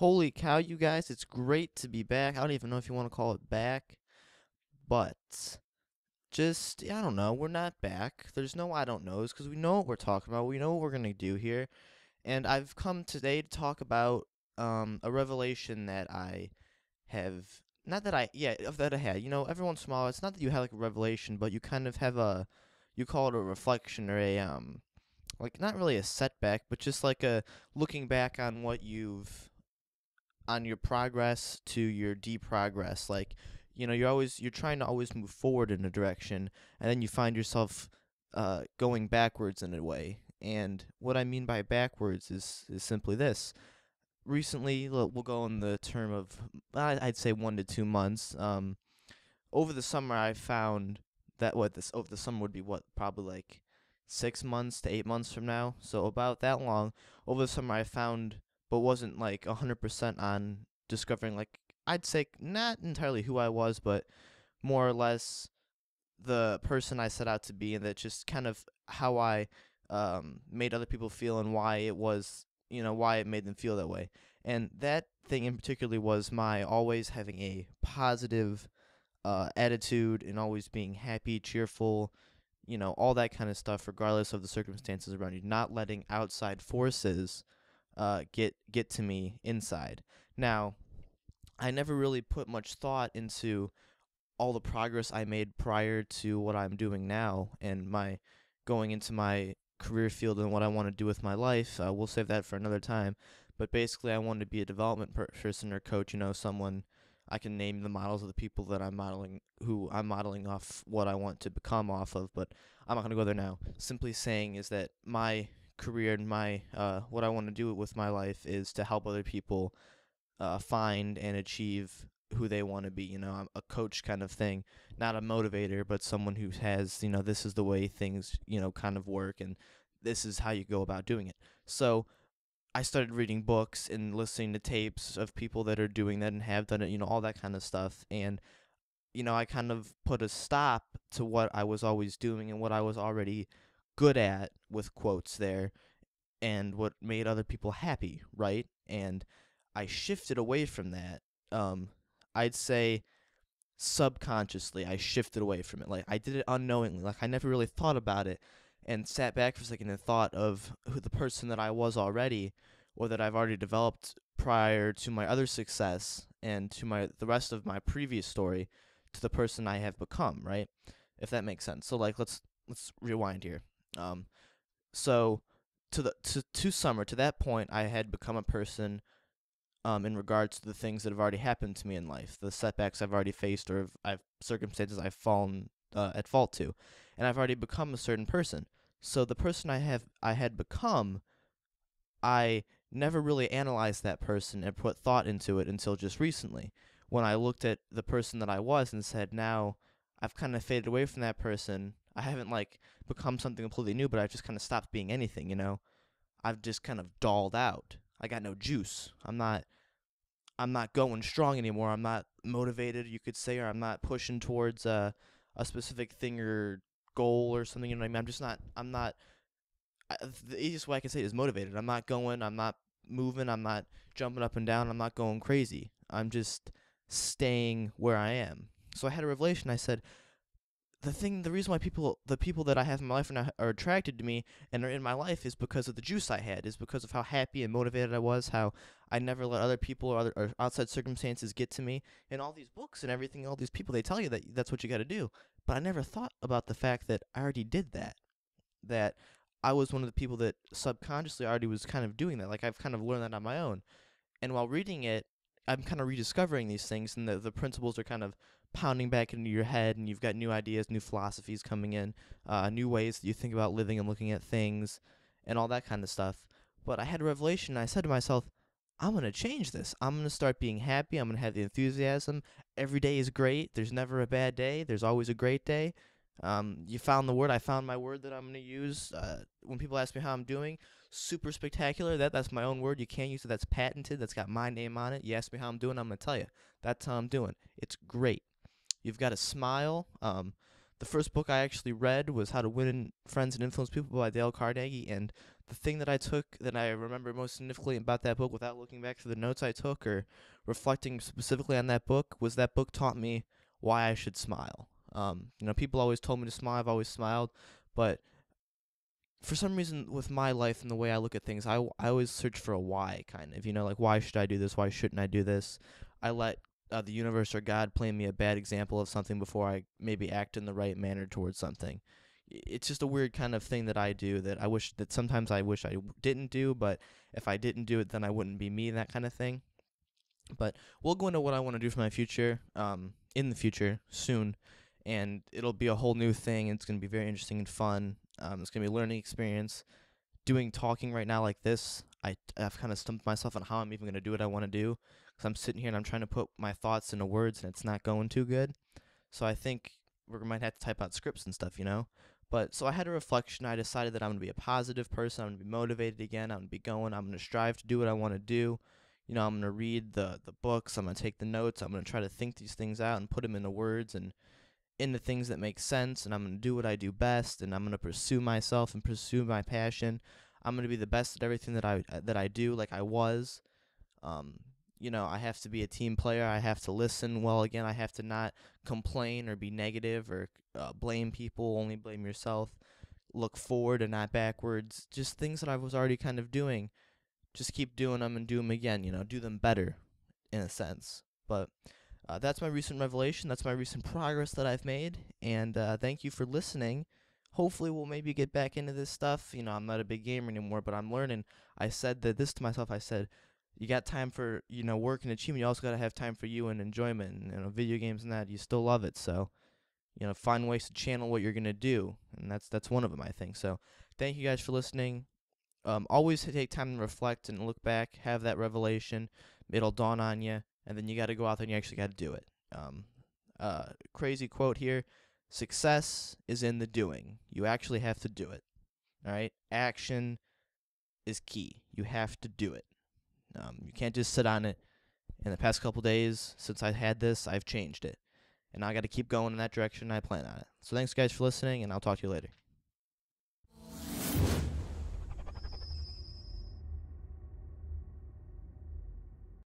Holy cow, you guys, it's great to be back. I don't even know if you want to call it back, but just, I don't know, we're not back. There's no I don't knows because we know what we're talking about. We know what we're going to do here. And I've come today to talk about um, a revelation that I have, not that I, yeah, that I had. You know, every once in a while, it's not that you have like a revelation, but you kind of have a, you call it a reflection or a, um, like not really a setback, but just like a looking back on what you've on your progress to your deprogress. Like, you know, you're always you're trying to always move forward in a direction, and then you find yourself uh, going backwards in a way. And what I mean by backwards is is simply this. Recently, we'll go in the term of I'd say one to two months. Um, over the summer, I found that what this over the summer would be what probably like six months to eight months from now. So about that long. Over the summer, I found, but wasn't like a hundred percent on discovering like I'd say not entirely who I was, but more or less the person I set out to be, and that just kind of how I um, made other people feel and why it was, you know, why it made them feel that way. And that thing in particular was my always having a positive uh, attitude and always being happy, cheerful, you know, all that kind of stuff, regardless of the circumstances around you. Not letting outside forces uh, get get to me inside. Now, I never really put much thought into all the progress I made prior to what I'm doing now and my going into my career field and what I want to do with my life. Uh, we'll save that for another time. But basically, I wanted to be a development person or coach, you know, someone I can name the models of the people that I'm modeling, who I'm modeling off what I want to become off of, but I'm not going to go there now. Simply saying is that my career and my, uh, what I want to do with my life is to help other people uh, find and achieve who they want to be. You know, I'm a coach kind of thing, not a motivator, but someone who has, you know, this is the way things, you know, kind of work and this is how you go about doing it. So I started reading books and listening to tapes of people that are doing that and have done it, you know, all that kind of stuff. And, you know, I kind of put a stop to what I was always doing and what I was already good at with quotes there and what made other people happy, right? And I shifted away from that. Um, I'd say subconsciously, I shifted away from it. Like I did it unknowingly. Like I never really thought about it, and sat back for a second and thought of who the person that I was already, or that I've already developed prior to my other success and to my the rest of my previous story, to the person I have become. Right, if that makes sense. So like let's let's rewind here. Um, so to the to to summer to that point, I had become a person um, in regards to the things that have already happened to me in life, the setbacks I've already faced, or I've circumstances I've fallen uh, at fault to, and I've already become a certain person. So the person I have I had become, I never really analyzed that person and put thought into it until just recently, when I looked at the person that I was and said, now I've kind of faded away from that person. I haven't like become something completely new, but I've just kind of stopped being anything, you know. I've just kind of dulled out. I got no juice. I'm not I'm not going strong anymore. I'm not motivated, you could say, or I'm not pushing towards a a specific thing or goal or something. You know what I mean? I'm just not. I'm not. I, the easiest way I can say it is motivated. I'm not going. I'm not moving. I'm not jumping up and down. I'm not going crazy. I'm just staying where I am. So I had a revelation. I said, the thing, the reason why people, the people that I have in my life are, are attracted to me and are in my life is because of the juice I had, is because of how happy and motivated I was, how I never let other people or, other, or outside circumstances get to me. And all these books and everything, all these people, they tell you that that's what you got to do. But I never thought about the fact that I already did that. That I was one of the people that subconsciously already was kind of doing that. Like I've kind of learned that on my own. And while reading it, I'm kind of rediscovering these things, and the the principles are kind of pounding back into your head, and you've got new ideas, new philosophies coming in, uh, new ways that you think about living and looking at things, and all that kind of stuff. But I had a revelation, I said to myself, I'm going to change this. I'm going to start being happy. I'm going to have the enthusiasm. Every day is great. There's never a bad day. There's always a great day. Um, you found the word. I found my word that I'm going to use. Uh, when people ask me how I'm doing, super spectacular. That that's my own word. You can't use it. That's patented. That's got my name on it. You ask me how I'm doing, I'm going to tell you. That's how I'm doing. It's great. You've got to smile. Um, the first book I actually read was How to Win Friends and Influence People by Dale Carnegie, and the thing that I took that I remember most significantly about that book without looking back to the notes I took or reflecting specifically on that book was that book taught me why I should smile. Um, you know, people always told me to smile. I've always smiled, but for some reason with my life and the way I look at things, I, I always search for a why kind of, you know, like why should I do this? Why shouldn't I do this? I let uh, the universe or God playing me a bad example of something before I maybe act in the right manner towards something. It's just a weird kind of thing that I do that I wish that sometimes I wish I didn't do, but if I didn't do it, then I wouldn't be me, that kind of thing. But we'll go into what I want to do for my future, um, in the future soon, and it'll be a whole new thing. It's going to be very interesting and fun. Um, it's going to be a learning experience. Doing talking right now like this, I, I've kind of stumped myself on how I'm even going to do what I want to do. Because I'm sitting here and I'm trying to put my thoughts into words and it's not going too good. So I think we might have to type out scripts and stuff, you know? But so I had a reflection. I decided that I'm going to be a positive person. I'm going to be motivated again. I'm going to be going. I'm going to strive to do what I want to do. You know, I'm going to read the, the books. I'm going to take the notes. I'm going to try to think these things out and put them into words and into things that make sense and I'm going to do what I do best and I'm going to pursue myself and pursue my passion. I'm going to be the best at everything that I that I do like I was. Um, you know, I have to be a team player. I have to listen well again. I have to not complain or be negative or uh, blame people, only blame yourself. Look forward and not backwards. Just things that I was already kind of doing. Just keep doing them and do them again, you know, do them better in a sense. But uh, that's my recent revelation. That's my recent progress that I've made. And uh, thank you for listening. Hopefully, we'll maybe get back into this stuff. You know, I'm not a big gamer anymore, but I'm learning. I said that this to myself. I said, you got time for you know work and achievement. You also got to have time for you and enjoyment. And, you know, video games and that. You still love it, so you know, find ways to channel what you're gonna do, and that's that's one of them, I think. So, thank you guys for listening. Um, always take time to reflect and look back. Have that revelation. It'll dawn on you and then you got to go out there and you actually got to do it. Um, uh, crazy quote here: "Success is in the doing. You actually have to do it. All right, action is key. You have to do it. Um, you can't just sit on it. In the past couple days since I had this, I've changed it, and I got to keep going in that direction. I plan on it. So thanks guys for listening, and I'll talk to you later.